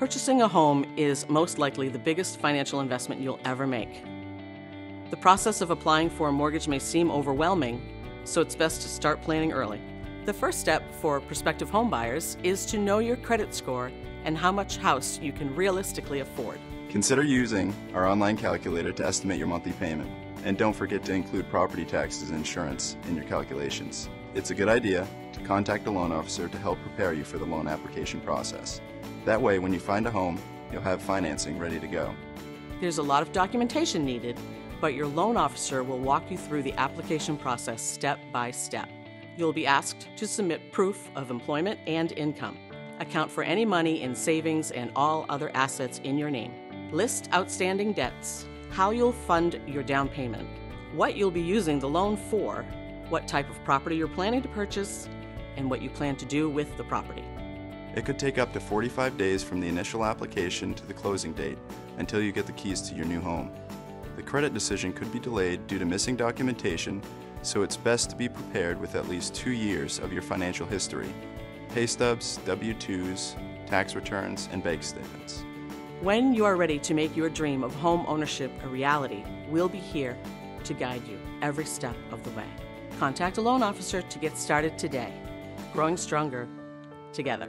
Purchasing a home is most likely the biggest financial investment you'll ever make. The process of applying for a mortgage may seem overwhelming, so it's best to start planning early. The first step for prospective homebuyers is to know your credit score and how much house you can realistically afford. Consider using our online calculator to estimate your monthly payment. And don't forget to include property taxes and insurance in your calculations. It's a good idea to contact a loan officer to help prepare you for the loan application process. That way, when you find a home, you'll have financing ready to go. There's a lot of documentation needed, but your loan officer will walk you through the application process step by step. You'll be asked to submit proof of employment and income. Account for any money in savings and all other assets in your name. List outstanding debts, how you'll fund your down payment, what you'll be using the loan for, what type of property you're planning to purchase, and what you plan to do with the property. It could take up to 45 days from the initial application to the closing date until you get the keys to your new home. The credit decision could be delayed due to missing documentation, so it's best to be prepared with at least two years of your financial history pay stubs, W 2s, tax returns, and bank statements. When you are ready to make your dream of home ownership a reality, we'll be here to guide you every step of the way. Contact a loan officer to get started today. Growing stronger together.